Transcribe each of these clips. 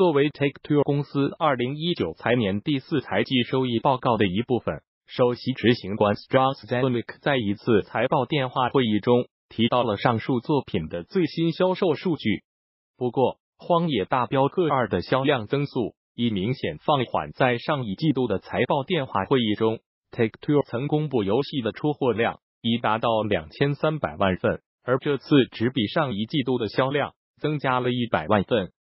作为 Take Two 公司二零一九财年第四财季收益报告的一部分，首席执行官 Strauss Zelik 在一次财报电话会议中提到了上述作品的最新销售数据。不过，《荒野大镖客二》的销量增速已明显放缓。在上一季度的财报电话会议中，Take Two 曾公布游戏的出货量已达到两千三百万份，而这次只比上一季度的销量增加了一百万份。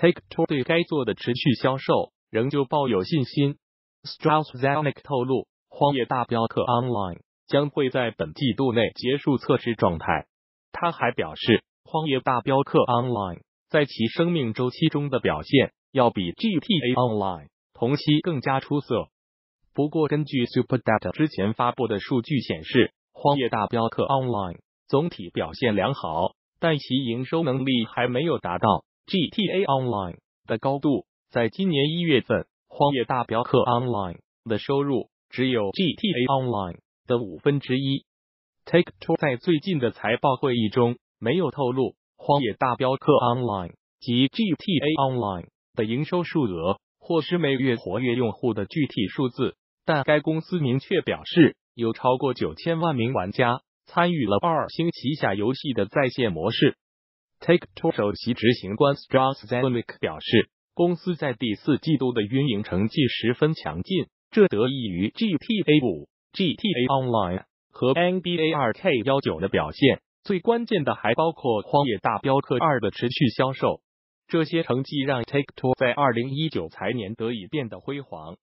Take Two 对该做的持续销售仍旧抱有信心。Strauss Zelnick 透露，《荒野大镖客 Online》将会在本季度内结束测试状态。他还表示，《荒野大镖客 Online》在其生命周期中的表现要比 GTA Online 同期更加出色。不过，根据 SuperData 之前发布的数据显示，《荒野大镖客 Online》总体表现良好，但其营收能力还没有达到。GTA Online 的高度，在今年一月份，《荒野大镖客 Online》的收入只有 GTA Online 的五分之一。Take Two 在最近的财报会议中没有透露《荒野大镖客 Online》及 GTA Online 的营收数额，或是每月活跃用户的具体数字，但该公司明确表示，有超过九千万名玩家参与了二星旗下游戏的在线模式。Take Two 首席执行官 Strauss Zelnick 表示，公司在第四季度的运营成绩十分强劲，这得益于 GTA 五、GTA Online 和 NBA 二 K 幺九的表现。最关键的还包括《荒野大镖客二》的持续销售。这些成绩让 Take Two 在二零一九财年得以变得辉煌。